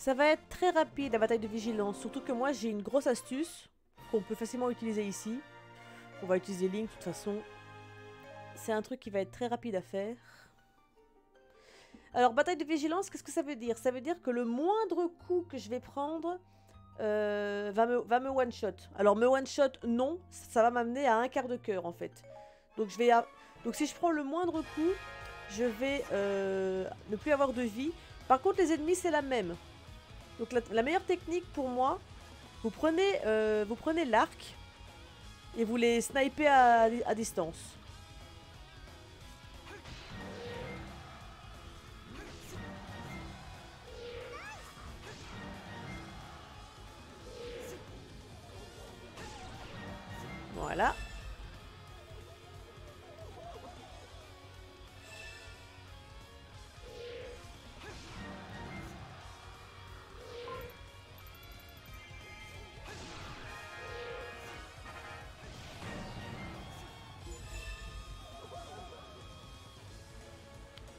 Ça va être très rapide la bataille de vigilance, surtout que moi j'ai une grosse astuce qu'on peut facilement utiliser ici. On va utiliser Link de toute façon. C'est un truc qui va être très rapide à faire. Alors, bataille de vigilance, qu'est-ce que ça veut dire? Ça veut dire que le moindre coup que je vais prendre euh, va me, va me one-shot. Alors, me one-shot, non, ça va m'amener à un quart de cœur, en fait. Donc, si je prends le moindre coup, je vais euh, ne plus avoir de vie. Par contre, les ennemis, c'est la même. Donc, la, meilleure technique pour moi, vous prenez, euh, vous prenez l'arc et vous les snipez à distance.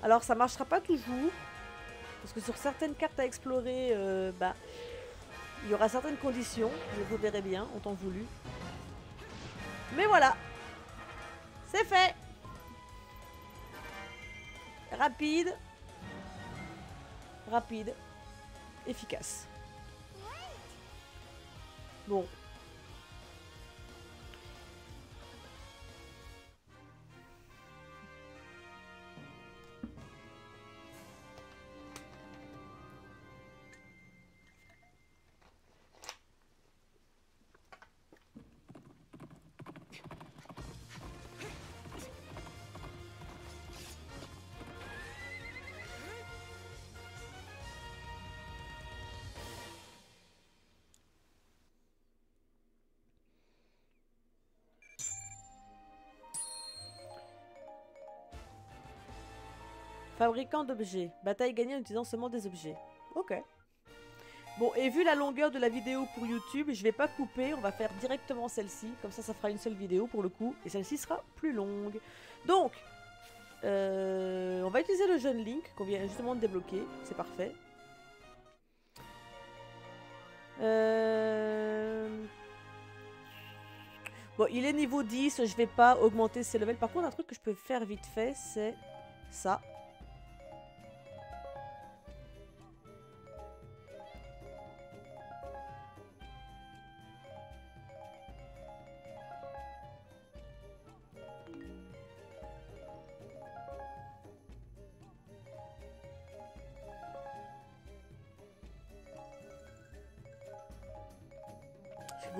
Alors ça marchera pas toujours. Parce que sur certaines cartes à explorer, euh, bah, il y aura certaines conditions. Vous verrez bien, en temps voulu. Mais voilà. C'est fait. Rapide. Rapide. Efficace. Bon, Fabricant d'objets. Bataille gagnée en utilisant seulement des objets. Ok. Bon, et vu la longueur de la vidéo pour YouTube, je vais pas couper, on va faire directement celle-ci. Comme ça, ça fera une seule vidéo pour le coup. Et celle-ci sera plus longue. Donc, euh, on va utiliser le jeune Link qu'on vient justement de débloquer. C'est parfait. Euh, bon, il est niveau 10, je vais pas augmenter ses levels. Par contre, un truc que je peux faire vite fait, c'est ça.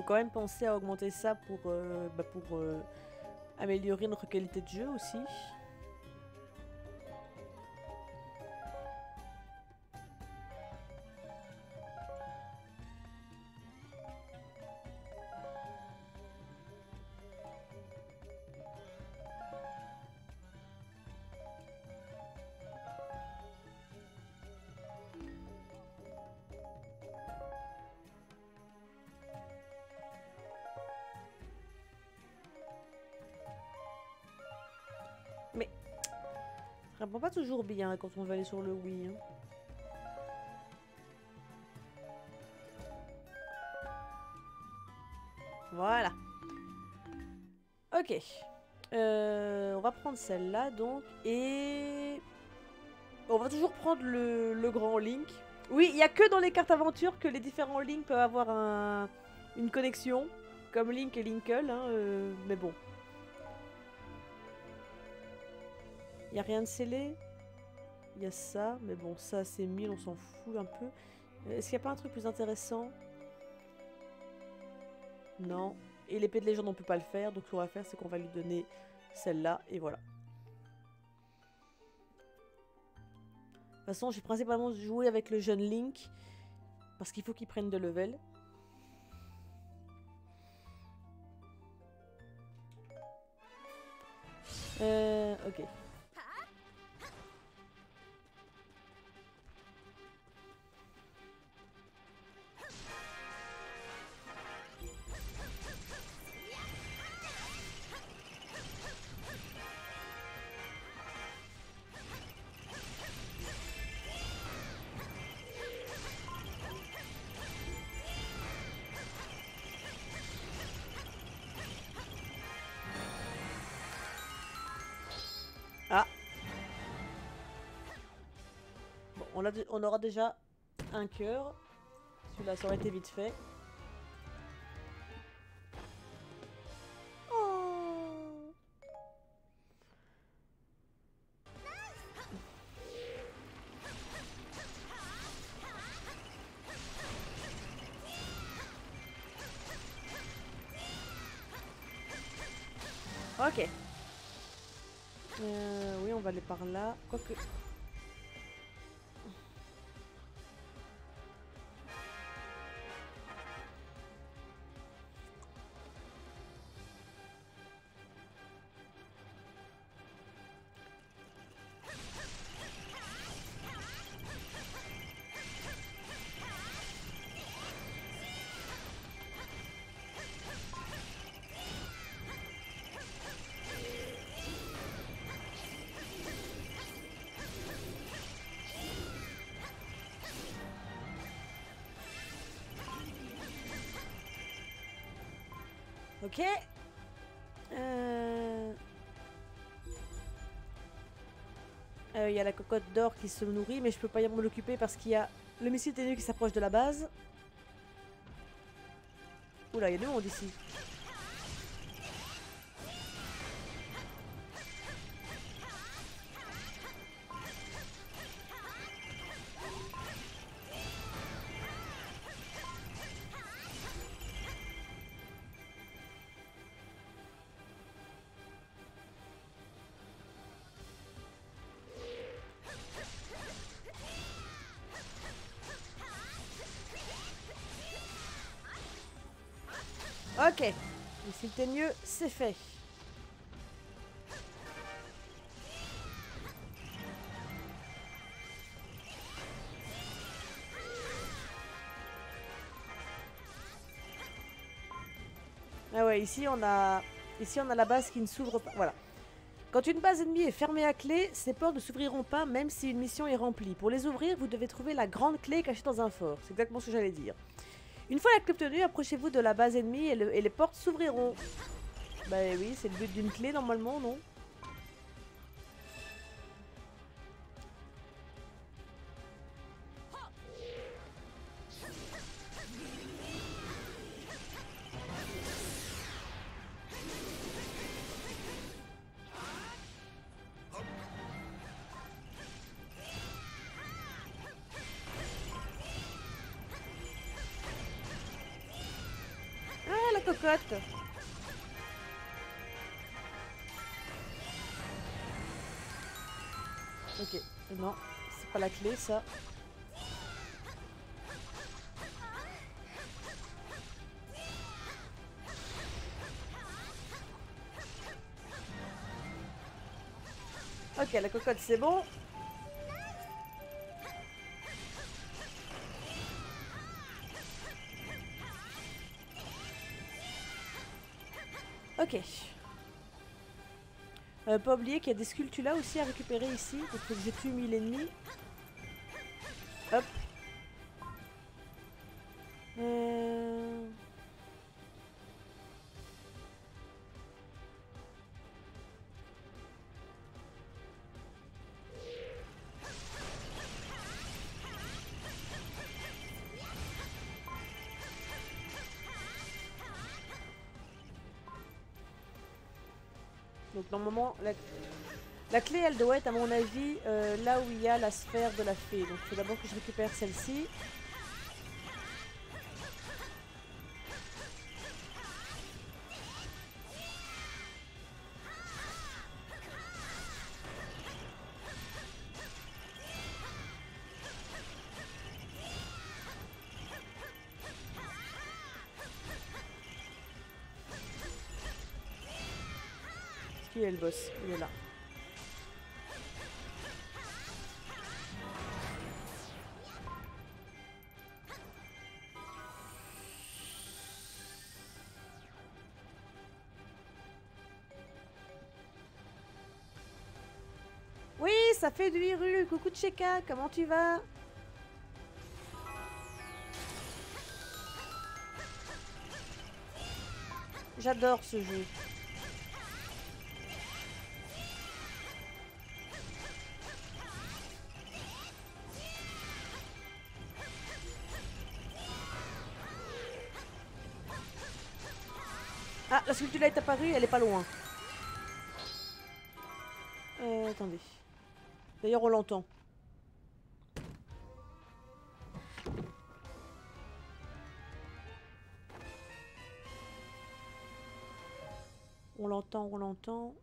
Quand même penser à augmenter ça pour, euh, bah, pour euh, améliorer notre qualité de jeu aussi. Pas toujours bien quand on va aller sur le Wii. Hein. Voilà. Ok. Euh, on va prendre celle-là donc. Et... On va toujours prendre le, grand Link. Oui, il n'y a que dans les cartes aventure que les différents Link peuvent avoir un, une connexion. Comme Link et Linkle. Hein, euh, mais bon. Il a rien de scellé Il y a ça, mais bon, ça c'est 1000, on s'en fout un peu. Est-ce qu'il n'y a pas un truc plus intéressant? Non. Et l'épée de légende, on peut pas le faire. Donc ce qu'on va faire, c'est qu'on va lui donner celle-là. Et voilà. De toute façon, j'ai principalement joué avec le jeune Link. Parce qu'il faut qu'il prenne de level. Euh, ok. On, aura déjà un cœur. Celui-là, ça aurait été vite fait. Oh. Ok. Euh, oui, on va aller par là. Quoique... Ok. Euh, euh... Il y a la cocotte d'or qui se nourrit, mais je peux pas y m'en occuper parce qu'il y a le missile ténu qui s'approche de la base. Oula, il y a du monde ici. Ok. Le mieux, c'est fait. Ah ouais, ici on a ici on a la base qui ne s'ouvre pas. Voilà. Quand une base ennemie est fermée à clé, ces portes ne s'ouvriront pas même si une mission est remplie. Pour les ouvrir, vous devez trouver la grande clé cachée dans un fort. C'est exactement ce que j'allais dire. Une fois la clé obtenue, approchez-vous de la base ennemie et, les portes s'ouvriront. Bah oui, c'est le but d'une clé normalement, non? Ok, non, c'est pas la clé ça. Ok, la cocotte c'est bon. Ok. Euh, pas oublier qu'il y a des sculptures là aussi à récupérer ici. Donc faut que j'ai tué 1000 ennemis. Hop. Donc normalement, la, clé, elle doit être à mon avis euh, là où il y a la sphère de la fée. Donc il faut d'abord que je récupère celle-ci. Qui est le boss Il est là. Oui, ça fait du Hyrule. Coucou Cheka, comment tu vas? J'adore ce jeu. La sculpture est apparue, elle est pas loin. Euh, attendez. D'ailleurs, on l'entend. On l'entend, on l'entend.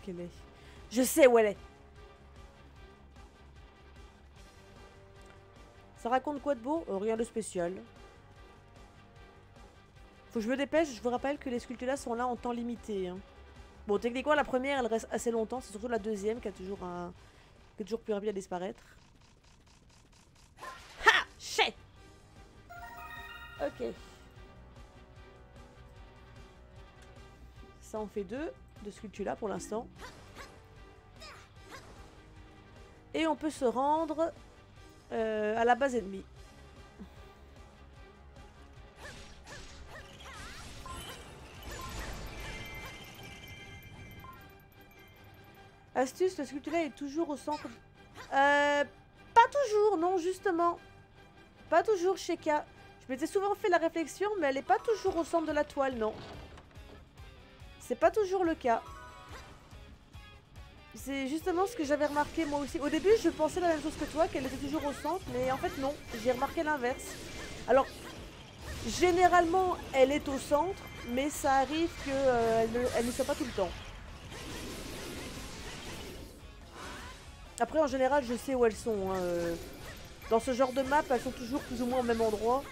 Qu'elle est Je sais où elle est. Ça raconte quoi de beau? Euh, Rien de spécial. Faut que je me dépêche, je vous rappelle que les sculptures sont là en temps limité. hein. Bon, techniquement, la première, elle reste assez longtemps. C'est surtout la deuxième qui a toujours un... qui est toujours plus rapide à disparaître. Ha Shit Ok. Ça en fait deux de sculptures là pour l'instant. Et on peut se rendre euh, à la base ennemie. Astuce, le sculpture est toujours au centre. Euh, pas toujours, non, justement. Pas toujours, Sheka. Je m'étais souvent fait la réflexion, mais elle est pas toujours au centre de la toile, non. C'est pas toujours le cas. C'est justement ce que j'avais remarqué moi aussi. Au début, je pensais la même chose que toi, qu'elle était toujours au centre, mais en fait non, j'ai remarqué l'inverse. Alors, généralement, elle est au centre, mais ça arrive qu'elle euh, ne, soit pas tout le temps. Après, en général, je sais où elles sont. hein, euh. Dans ce genre de map, elles sont toujours plus ou moins au même endroit.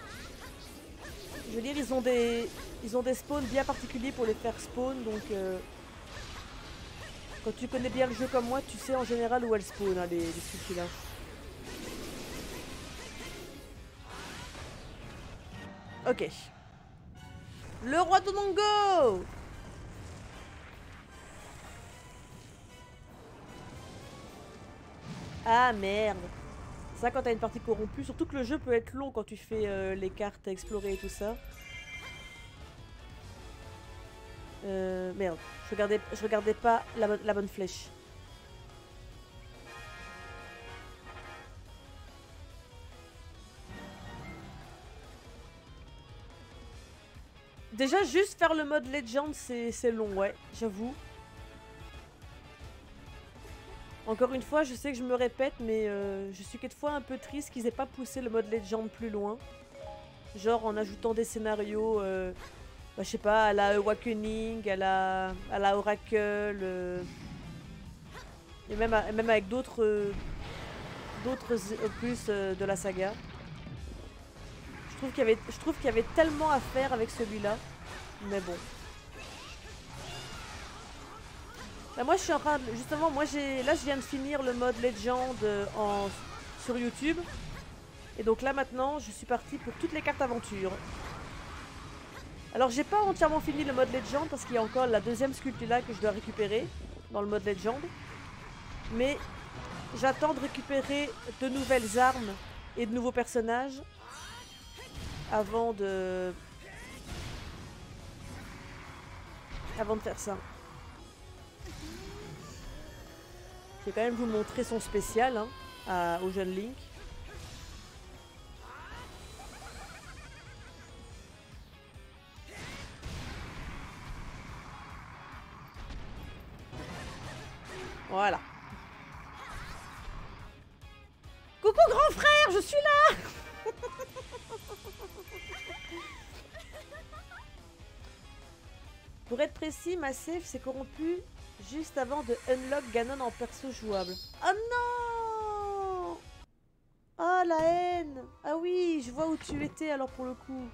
Je veux dire, ils ont des, ils ont des spawns bien particuliers pour les faire spawn, donc... euh, Quand tu connais bien le jeu comme moi, tu sais en général où elles spawn, hein, les, les là. Ok. Le roi de Mongo Ah merde Ça quand t'as une partie corrompue, surtout que le jeu peut être long quand tu fais euh, les cartes à explorer et tout ça. Euh, merde, je regardais, pas la, bonne- flèche. Déjà, juste faire le mode Legend, c'est c'est long, ouais, j'avoue. Encore une fois, je sais que je me répète, mais euh, je suis quelquefois un peu triste qu'ils aient pas poussé le mode Legend plus loin. Genre en ajoutant des scénarios, euh, bah, je sais pas, à la Awakening, à la, Oracle, euh, et même, même avec d'autres euh, d'autres opus euh, de la saga. Je trouve qu'il y avait, y avait tellement à faire avec celui-là, mais bon. Bah, moi je suis en train. Justement moi j'ai... Là je viens de finir le mode Legend en... sur YouTube. Et donc là maintenant je suis partie pour toutes les cartes aventure. Alors j'ai pas entièrement fini le mode Legend parce qu'il y a encore la deuxième sculpture là que je dois récupérer dans le mode Legend. Mais j'attends de récupérer de nouvelles armes et de nouveaux personnages avant de... Avant de faire ça. Je vais quand même vous montrer son spécial hein, au jeune Link. Ma save s'est corrompue juste avant de unlock Ganon en perso jouable. Oh non Oh la haine Ah oui, je vois où tu étais alors pour le coup.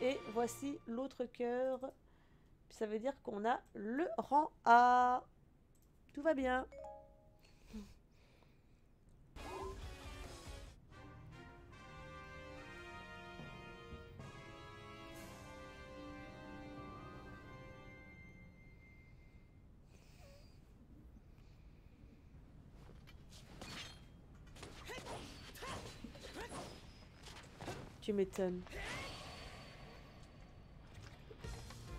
Et voici l'autre cœur. Ça veut dire qu'on a le rang A. Tout va bien. Tu m'étonnes.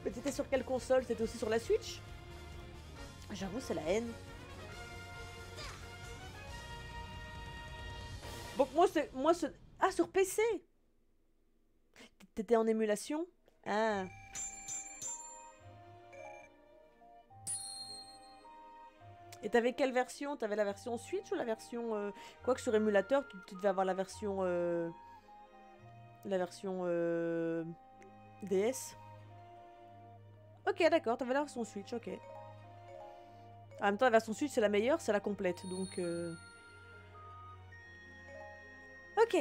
C'était sur quelle console? C'était aussi sur la Switch? J'avoue, c'est la haine. Donc moi, c'est... Moi, ce... Ah, sur PC T'étais en émulation? Ah. Et t'avais quelle version? T'avais la version Switch ou la version... Euh... Quoique sur émulateur, tu, devais avoir la version... Euh... La version... Euh... DS Ok, d'accord, t'avais la version Switch, ok. En même temps, la version Switch, c'est la meilleure, c'est la complète, donc... Euh... Ok.